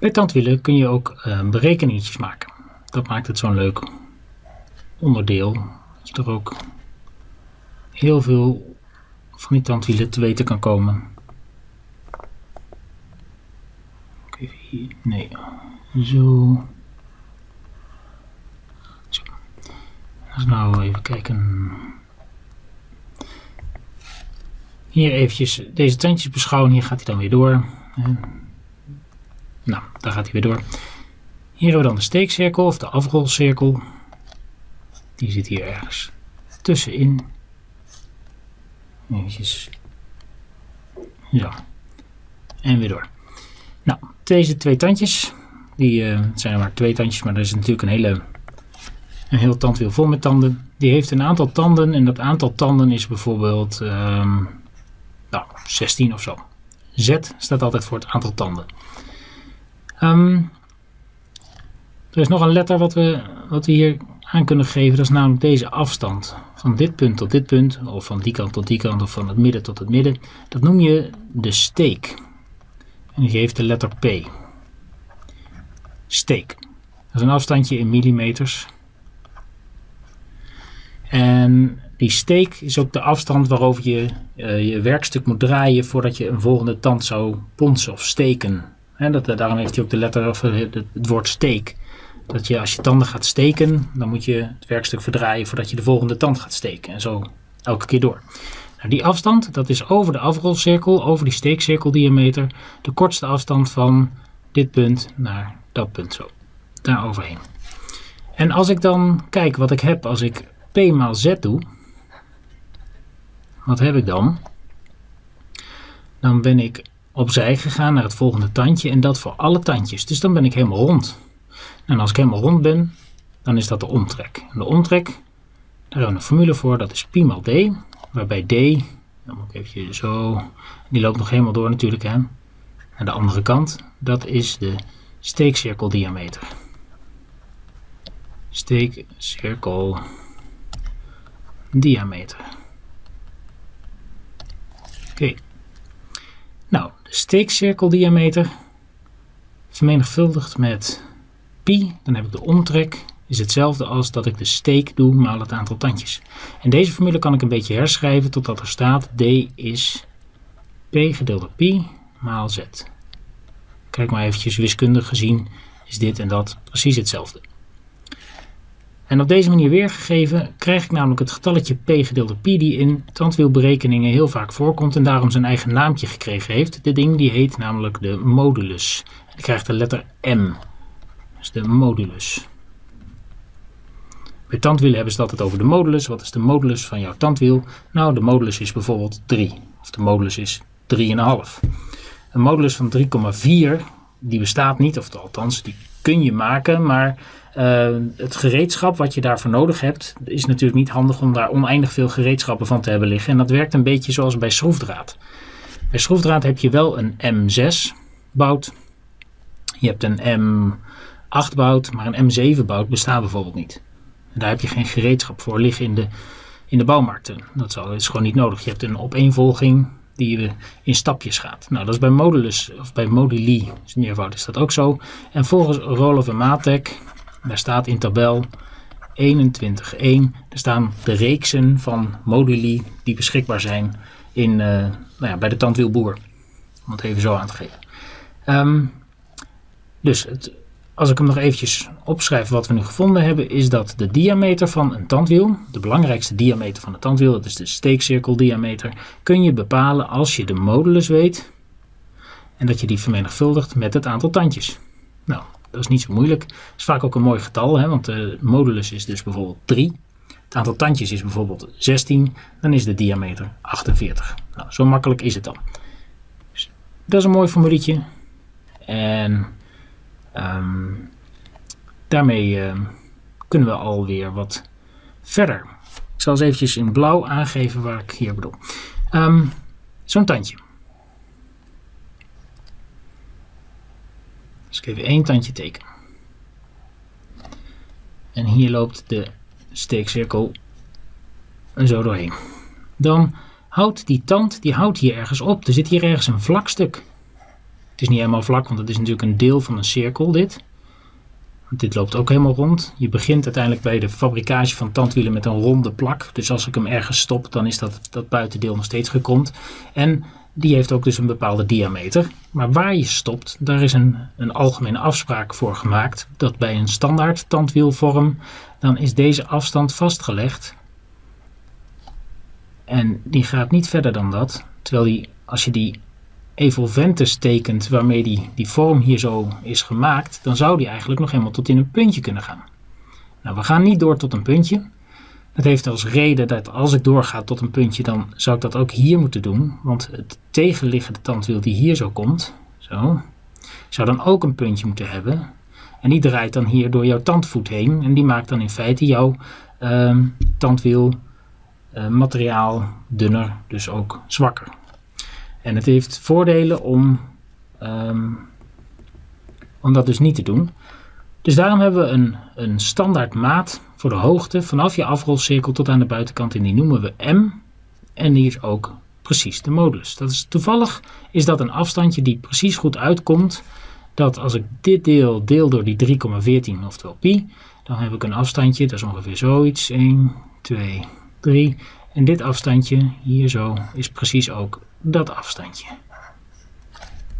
Bij tandwielen kun je ook uh, berekeningetjes maken. Dat maakt het zo'n leuk onderdeel. Dat je er ook heel veel van die tandwielen te weten kan komen. Hier, nee, zo. zo. Dus nou even kijken. Hier eventjes deze tandjes beschouwen. Hier gaat hij dan weer door. Nou, daar gaat hij weer door. Hier hebben we dan de steekcirkel of de afrolcirkel. Die zit hier ergens tussenin. Eventjes. Zo. En weer door. Nou, deze twee tandjes. Die uh, zijn er maar twee tandjes, maar er is natuurlijk een hele een heel tandwiel vol met tanden. Die heeft een aantal tanden en dat aantal tanden is bijvoorbeeld um, nou, 16 of zo. Z staat altijd voor het aantal tanden. Um, er is nog een letter wat we, wat we hier aan kunnen geven. Dat is namelijk deze afstand. Van dit punt tot dit punt. Of van die kant tot die kant. Of van het midden tot het midden. Dat noem je de steek. En die geeft de letter P. Steek. Dat is een afstandje in millimeters. En die steek is ook de afstand waarover je uh, je werkstuk moet draaien voordat je een volgende tand zou ponsen of steken. Dat, daarom heeft hij ook de letter of het, het woord steek. Dat je als je tanden gaat steken, dan moet je het werkstuk verdraaien voordat je de volgende tand gaat steken. En zo elke keer door. Nou, die afstand, dat is over de afrolcirkel, over die steekcirkeldiameter, de kortste afstand van dit punt naar dat punt zo. Daar overheen. En als ik dan kijk wat ik heb als ik P maal Z doe, wat heb ik dan? Dan ben ik opzij gegaan naar het volgende tandje en dat voor alle tandjes. Dus dan ben ik helemaal rond. En als ik helemaal rond ben, dan is dat de omtrek. En de omtrek, daar hebben we een formule voor, dat is pi maal d. Waarbij d, dan moet ik zo, die loopt nog helemaal door natuurlijk hè. Aan de andere kant, dat is de steekcirkeldiameter. Steekcirkel diameter. Oké. Nou, de steekcirkeldiameter vermenigvuldigd met pi, dan heb ik de omtrek, is hetzelfde als dat ik de steek doe maal het aantal tandjes. En deze formule kan ik een beetje herschrijven totdat er staat d is p gedeeld door pi maal z. Kijk maar eventjes wiskundig gezien is dit en dat precies hetzelfde. En op deze manier weergegeven krijg ik namelijk het getalletje p gedeeld pi die in tandwielberekeningen heel vaak voorkomt en daarom zijn eigen naampje gekregen heeft. Dit ding die heet namelijk de modulus. Die krijgt de letter m is de modulus. Bij tandwielen hebben ze het altijd over de modulus. Wat is de modulus van jouw tandwiel? Nou, de modulus is bijvoorbeeld 3. Of de modulus is 3,5. Een modulus van 3,4, die bestaat niet, of althans, die kun je maken, maar uh, het gereedschap wat je daarvoor nodig hebt, is natuurlijk niet handig om daar oneindig veel gereedschappen van te hebben liggen. En dat werkt een beetje zoals bij schroefdraad. Bij schroefdraad heb je wel een M6 bout. Je hebt een M 8 bout, maar een M7 bout bestaat bijvoorbeeld niet. daar heb je geen gereedschap voor liggen in de, in de bouwmarkten. Dat is gewoon niet nodig. Je hebt een opeenvolging die in stapjes gaat. Nou, dat is bij modulus of bij moduli, is meervoud is dat ook zo. En volgens Roloff en Matek, daar staat in tabel 21.1, er staan de reeksen van moduli die beschikbaar zijn in, uh, nou ja, bij de tandwielboer. Om het even zo aan te geven. Um, dus het als ik hem nog eventjes opschrijf wat we nu gevonden hebben, is dat de diameter van een tandwiel, de belangrijkste diameter van een tandwiel, dat is de steekcirkeldiameter, kun je bepalen als je de modulus weet en dat je die vermenigvuldigt met het aantal tandjes. Nou, dat is niet zo moeilijk. Dat is vaak ook een mooi getal, hè, want de modulus is dus bijvoorbeeld 3. Het aantal tandjes is bijvoorbeeld 16, dan is de diameter 48. Nou, zo makkelijk is het dan. Dus dat is een mooi formuletje. En Um, daarmee uh, kunnen we alweer wat verder. Ik zal eens eventjes in blauw aangeven waar ik hier bedoel. Um, Zo'n tandje. Dus ik even één tandje tekenen. En hier loopt de steekcirkel zo doorheen. Dan houdt die tand, die houdt hier ergens op. Er zit hier ergens een vlak stuk. Het is niet helemaal vlak, want het is natuurlijk een deel van een cirkel dit. Dit loopt ook helemaal rond. Je begint uiteindelijk bij de fabricage van tandwielen met een ronde plak. Dus als ik hem ergens stop, dan is dat, dat buitendeel nog steeds gekromd. En die heeft ook dus een bepaalde diameter. Maar waar je stopt, daar is een, een algemene afspraak voor gemaakt. Dat bij een standaard tandwielvorm, dan is deze afstand vastgelegd. En die gaat niet verder dan dat. Terwijl die, als je die evolventus tekent waarmee die, die vorm hier zo is gemaakt, dan zou die eigenlijk nog helemaal tot in een puntje kunnen gaan. Nou, we gaan niet door tot een puntje. Dat heeft als reden dat als ik doorga tot een puntje, dan zou ik dat ook hier moeten doen. Want het tegenliggende tandwiel die hier zo komt, zo, zou dan ook een puntje moeten hebben. En die draait dan hier door jouw tandvoet heen. En die maakt dan in feite jouw uh, tandwiel uh, materiaal dunner, dus ook zwakker. En het heeft voordelen om, um, om dat dus niet te doen. Dus daarom hebben we een, een standaard maat voor de hoogte vanaf je afrolcirkel tot aan de buitenkant. En die noemen we M. En die is ook precies de modulus. Dat is, toevallig is dat een afstandje die precies goed uitkomt. Dat als ik dit deel deel door die 3,14, oftewel pi, dan heb ik een afstandje, dat is ongeveer zoiets. 1, 2, 3. En dit afstandje hier zo is precies ook dat afstandje.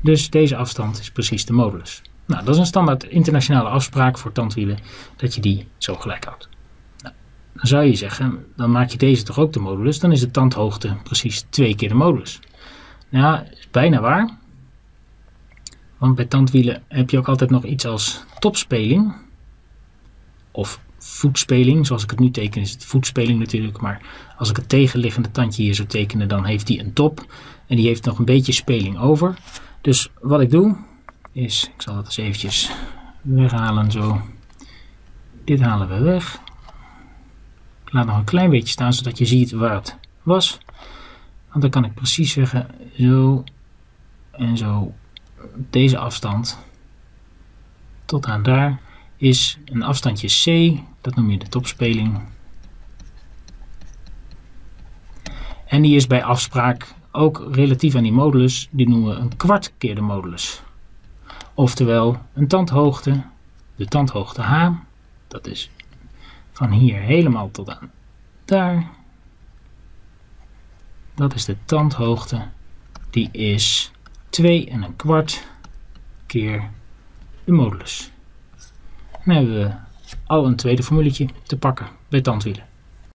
Dus deze afstand is precies de modulus. Nou, dat is een standaard internationale afspraak voor tandwielen, dat je die zo gelijk houdt. Nou, dan zou je zeggen, dan maak je deze toch ook de modulus, dan is de tandhoogte precies twee keer de modulus. Nou, is bijna waar. Want bij tandwielen heb je ook altijd nog iets als topspeling. Of voetspeling. Zoals ik het nu teken is het voetspeling natuurlijk. Maar als ik het tegenliggende tandje hier zou tekenen, dan heeft die een top. En die heeft nog een beetje speling over. Dus wat ik doe, is, ik zal het eens eventjes weghalen zo. Dit halen we weg. Laat nog een klein beetje staan, zodat je ziet waar het was. Want dan kan ik precies zeggen, zo en zo, deze afstand tot aan daar is een afstandje C, dat noem je de topspeling. En die is bij afspraak ook relatief aan die modulus, die noemen we een kwart keer de modulus. Oftewel een tandhoogte, de tandhoogte H, dat is van hier helemaal tot aan daar. Dat is de tandhoogte, die is 2 en een kwart keer de modulus. Dan hebben we al een tweede formuletje te pakken bij tandwielen.